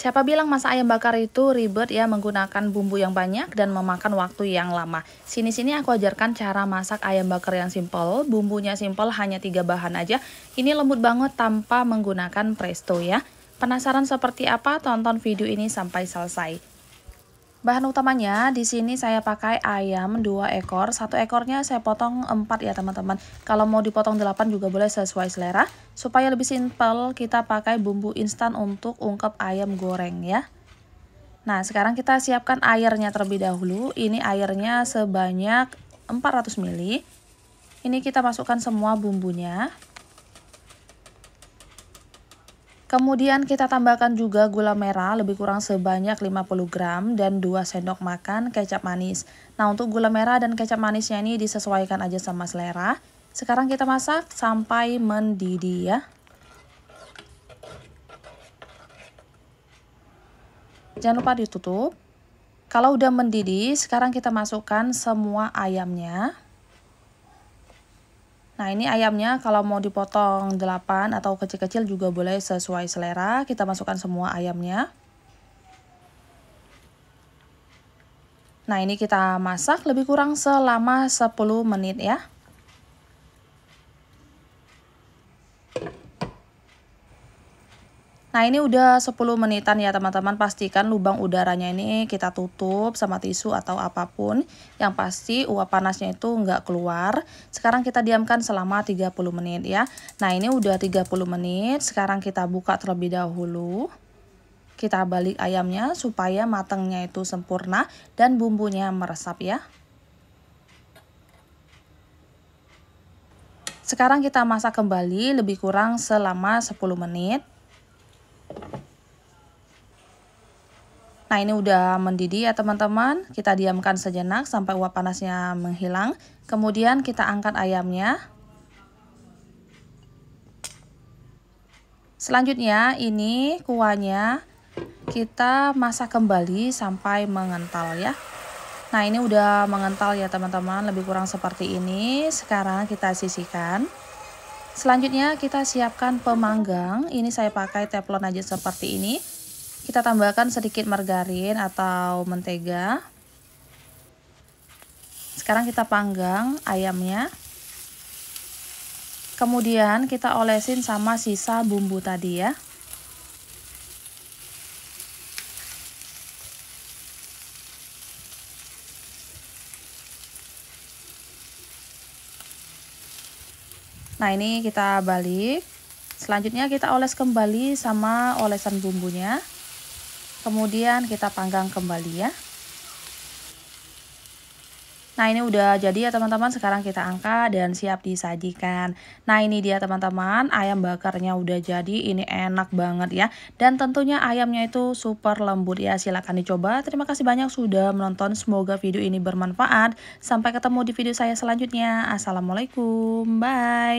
Siapa bilang masak ayam bakar itu ribet ya menggunakan bumbu yang banyak dan memakan waktu yang lama. Sini-sini aku ajarkan cara masak ayam bakar yang simple. Bumbunya simple hanya tiga bahan aja. Ini lembut banget tanpa menggunakan presto ya. Penasaran seperti apa? Tonton video ini sampai selesai. Bahan utamanya di sini saya pakai ayam 2 ekor, satu ekornya saya potong 4 ya teman-teman. Kalau mau dipotong 8 juga boleh sesuai selera. Supaya lebih simpel, kita pakai bumbu instan untuk ungkep ayam goreng ya. Nah, sekarang kita siapkan airnya terlebih dahulu. Ini airnya sebanyak 400 ml. Ini kita masukkan semua bumbunya. Kemudian kita tambahkan juga gula merah lebih kurang sebanyak 50 gram dan 2 sendok makan kecap manis. Nah untuk gula merah dan kecap manisnya ini disesuaikan aja sama selera. Sekarang kita masak sampai mendidih ya. Jangan lupa ditutup. Kalau udah mendidih, sekarang kita masukkan semua ayamnya. Nah ini ayamnya kalau mau dipotong 8 atau kecil-kecil juga boleh sesuai selera. Kita masukkan semua ayamnya. Nah ini kita masak lebih kurang selama 10 menit ya. Nah ini udah 10 menitan ya teman-teman. Pastikan lubang udaranya ini kita tutup sama tisu atau apa pun. Yang pasti uap panasnya itu nggak keluar. Sekarang kita diamkan selama 30 menit ya. Nah ini udah 30 menit. Sekarang kita buka terlebih dahulu. Kita balik ayamnya supaya matangnya itu sempurna dan bumbunya meresap ya. Sekarang kita masak kembali lebih kurang selama 10 menit Nah ini udah mendidih ya teman-teman. Kita diamkan sejenak sampai uap panasnya menghilang. Kemudian kita angkat ayamnya. Selanjutnya ini kuahnya kita masak kembali sampai mengental ya. Nah ini udah mengental ya teman-teman lebih kurang seperti ini. Sekarang kita sisihkan. Selanjutnya kita siapkan pemanggang. Ini saya pakai teflon aja seperti ini. Kita tambahkan sedikit margarin atau mentega. Sekarang kita panggang ayamnya. Kemudian kita olesin sama sisa bumbu tadi ya. Nah ini kita balik. Selanjutnya kita oles kembali sama olesan bumbunya. Kemudian kita panggang kembali ya. Nah ini udah jadi ya teman-teman. Sekarang kita angkat dan siap disajikan. Nah ini dia teman-teman. Ayam bakarnya udah jadi. Ini enak banget ya. Dan tentunya ayamnya itu super lembut ya. Silahkan dicoba. Terima kasih banyak sudah menonton. Semoga video ini bermanfaat. Sampai ketemu di video saya selanjutnya. Assalamualaikum. Bye